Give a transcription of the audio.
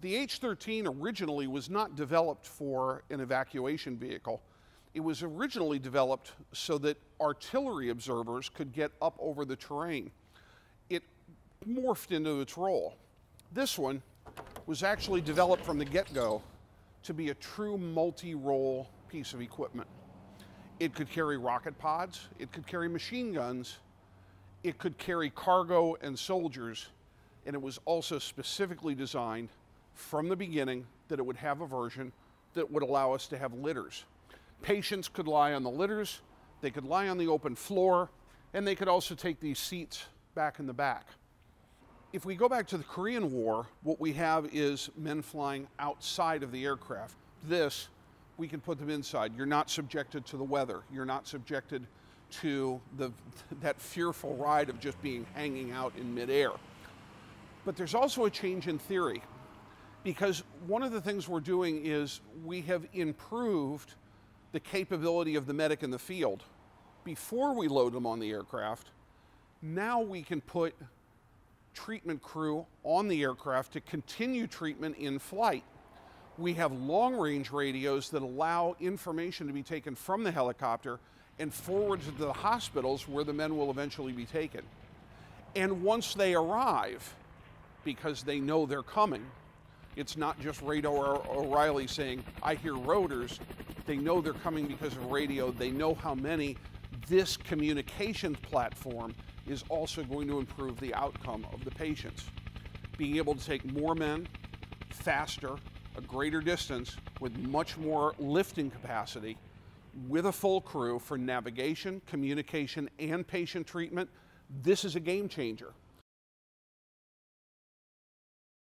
the H-13 originally was not developed for an evacuation vehicle. It was originally developed so that artillery observers could get up over the terrain. It morphed into its role. This one was actually developed from the get-go to be a true multi-role piece of equipment. It could carry rocket pods, it could carry machine guns, it could carry cargo and soldiers, and it was also specifically designed from the beginning that it would have a version that would allow us to have litters. Patients could lie on the litters, they could lie on the open floor, and they could also take these seats back in the back. If we go back to the Korean War, what we have is men flying outside of the aircraft. This, we can put them inside. You're not subjected to the weather. You're not subjected to the, that fearful ride of just being hanging out in midair. But there's also a change in theory because one of the things we're doing is we have improved the capability of the medic in the field. Before we load them on the aircraft, now we can put treatment crew on the aircraft to continue treatment in flight. We have long range radios that allow information to be taken from the helicopter and forwarded to the hospitals where the men will eventually be taken. And once they arrive, because they know they're coming, it's not just Radar O'Reilly saying, I hear rotors. They know they're coming because of radio. They know how many. This communications platform is also going to improve the outcome of the patients. Being able to take more men faster, a greater distance, with much more lifting capacity, with a full crew for navigation, communication, and patient treatment, this is a game changer.